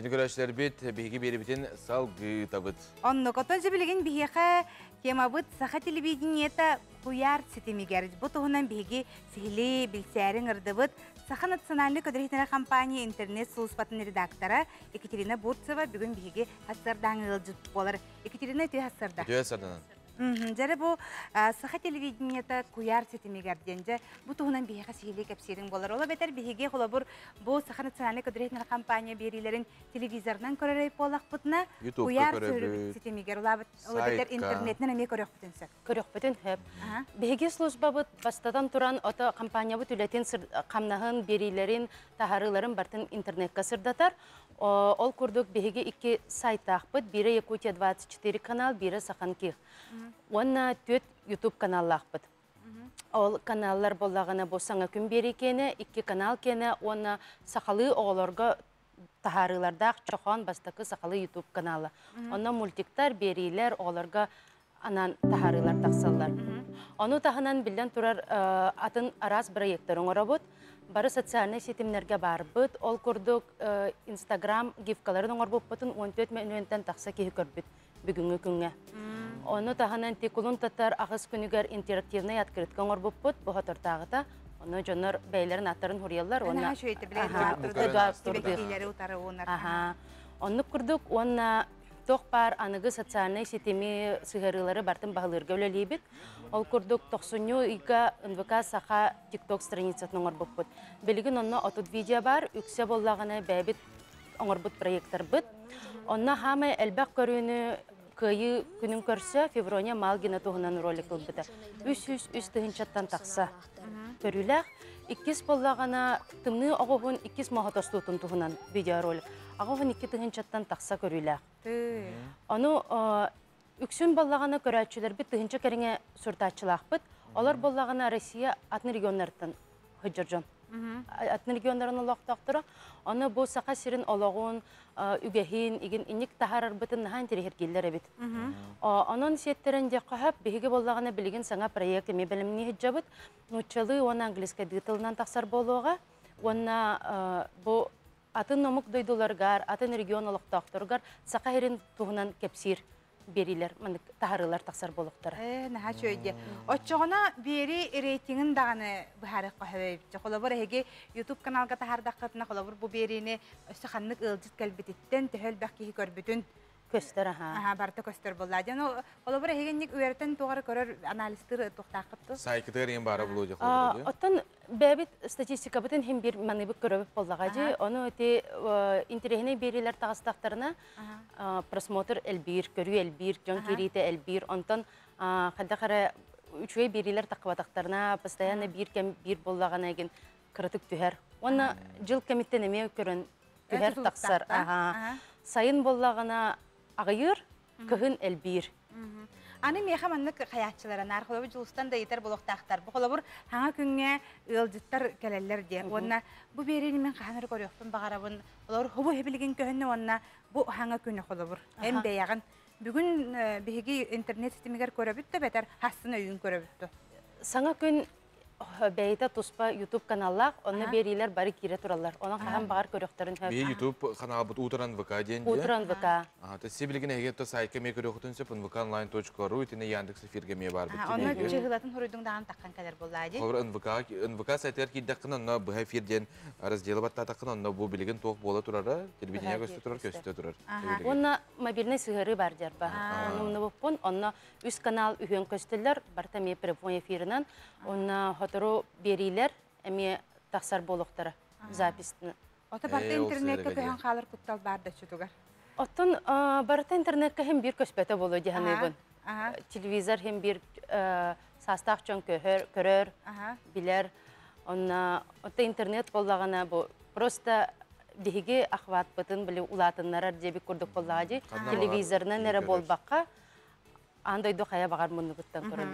Күні көрәшілер бет, бейгі бері бітін салғы табыт. Онно котон жебилеген биһиэхэ темабыт саха телевидениета куяр сетемигер. Бу туһунан биһиги сихили билсәрин ырдыбыт Саха национальный көдөрүтнер компания интернет службатын редактора Екатерина Бурцева бүгүн биһиги хассардаң ылжыт болар. Екатерина ти хассарда. Өтөе сарданан. Мгм. Жары бу а, саха телевидениета куяр сетемигер денже бу туһунан биһиги сихили кепсирин болар. Ола бетер биһиги холобур бу саха национальный көдөрүтнер компания берилерин телевизордан көрөрөй болакпытына Ютубка куяр сетемигер. Ола бетер сайтка. интернеттен эме көрөк бүтүнсө. көрөхпөтүн хөп. Ага. Беги службабыт бастадан туран ото компаниябы түлетин камнаһын берилерин, тахарыларын бартын интернетка сырдатар. Ол курдук беги икки сайтахпыт, бири Якутия 24 канал, бири Саханки. Онна төт YouTube каналлахпыт. Ол каналлар боллагана босаңа күн бери кене, икки канал кене, онна сақалы оғыларға тахарылардақ чохон бастакы сақалы YouTube каналы. Онна мультиктар берилер оғыларға анан тахарылар тақсаллар. Оны тахынан билден турар э, атын арас проекторын оробут. Бары социальный сетимнерге барбыт. Ол курдук э, Instagram гифкаларын оңорбуп бутын 14 минуттан тақса кихи көрбүт бүгүнгү күнгө. Оны таханан тикулун татар агыс күнүгер интерактивный открытка оңорбуп бут. Бу хатыртагыта Оны жонор бейлерин аттарын онар. Ага. Онны курдук, онна тох бар аныгы социальный сетеми сыгырылары бартын бағылырга өлелейбит. Ол курдук тохсуню ига НВК саха TikTok страницатын оңорбуппут. Билигин онна отут видео бар, үксе боллаганы бәбит оңорбут проекттар бит. Онна хама элбак көрүүнү кыйы күнүн көрсө Феврония Малгина туһунан ролик кылбыта. Үс үс үс тыгынчаттан такса көрүләк. Иккис боллагана тымны оғуһун иккис махатостутун туһунан видеоролик. Оғуһун икки тыгынчаттан такса. Ты. Ону үксүн боллагана көрәчүләр бит тыгынча кәреңе суртачылахпыт. Олар боллагана Россия атны регионнардан хыджыржон. Атны регионнарын олоқтақтыры. Оны бу сақа сирин ологун, үгәһин, иген инник тахарар бытын нахан терехергиллер бит. Онон сеттерен де қахап, биһиге боллагана билеген саңа проект эме белемни хиджабыт. Нучалы оны английска дытылынан тақсар болуға. Онна бу атын номук дойдуларгар, атын регион олоқтақтыргар сақа херин туһунан кепсир берилер, мындык тахарылар тақсар болуқтар. Э, наха чөйде. Оччоғына бери рейтингін дағаны бұхары қохабайып. Қолабыр әге YouTube каналға тахардақ қатына қолабыр бұ беріні өсі қаннық ылжыт кәлбететтен төхел бәккейі көрбітін Көстер аха. аха барты көстер болды. Жаны қолабыр әгенник үйертен туғары көрір аналистер тұқтақыпты. Сайкытыр ең бары А, қолды. Оттан бәбит статистика бутын хем бир маныбы көрөбүп боллагажы. Оны те интерехне берилер тагыстактарына а, просмотр элбир, көрүү элбир, жон керите элбир. Онтон хадда кара үчөй берилер такыбатактарына постоянно бир кем бир боллагана еген кырытык түһәр. Оны жыл кемиттен эме көрөн түһәр Өтү таксар. тулуктакта, Ага. ага. Сайын боллагана агайыр, кыһын элбир. Аны меха маннык хаятчылары нар холобу жылыстан да етер болохтақтар. Бу холобур хаңа күнгө ылжыттар келелер де. Онна бу берени мен ханыр көрөкпүн багарабын. Олар хобу хебилген көхөнне онна бу хаңа күнү холобур. Эм беяган бүгүн биһиги интернет системигер көрөбүт да бетер хасын өйүн көрөбүттү. Саңа күн бәйті туспа YouTube каналлақ, оны берилер бары кире туралар. Оның қаған бағар көріқтерін Бей YouTube канал бұт утыран ВК дейін де. Утран ВК. Сөп, НВК онлайн.ру, итіне Яндекс эфирге ме бар жыгылатын даган таккан кадер НВК, НВК эфирден тоқ бола телевидение. Онна мобильный бар жарба. Онымны бұппын, онна үс канал үйен көстілер, барта ме прямой эфирінен, онна хотору берилер, әме тақсар болуқтары записны. Ота барта ол интернетке көһөн халыр куттал барда чутугар. Оттон а, барата интернетке hem bir көспәте болу дияны Ага. Телевизор hem bir састақ чон көрөр, билер. Онна интернет боллагана бу просто биһиги ахват бытын биле улатыннар деби курдук боллагы телевизорна нере болбакка андай до хая багар муну гыттан